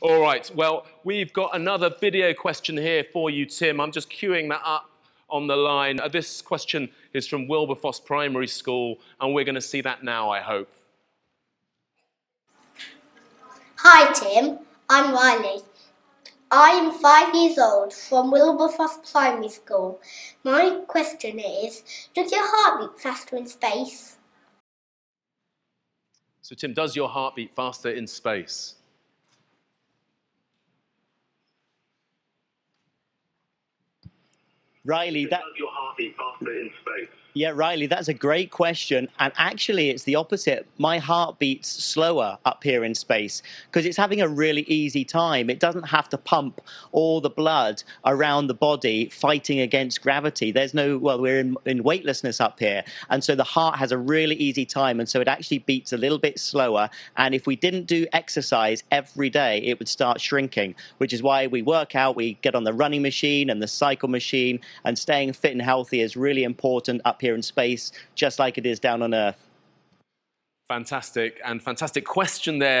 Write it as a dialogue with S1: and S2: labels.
S1: All right, well, we've got another video question here for you, Tim. I'm just queuing that up on the line. Uh, this question is from Wilberfoss Primary School, and we're going to see that now, I hope.
S2: Hi Tim, I'm Riley. I am five years old from Wilberfoss Primary School. My question is, does your heart beat faster in space?
S1: So, Tim, does your heart beat faster in space?
S3: Riley, that
S4: your heart beat faster in space?
S3: Yeah, Riley, that's a great question. And actually, it's the opposite. My heart beats slower up here in space because it's having a really easy time. It doesn't have to pump all the blood around the body fighting against gravity. There's no, well, we're in, in weightlessness up here. And so the heart has a really easy time. And so it actually beats a little bit slower. And if we didn't do exercise every day, it would start shrinking, which is why we work out, we get on the running machine and the cycle machine, and staying fit and healthy is really important here in space, just like it is down on Earth.
S1: Fantastic, and fantastic question there.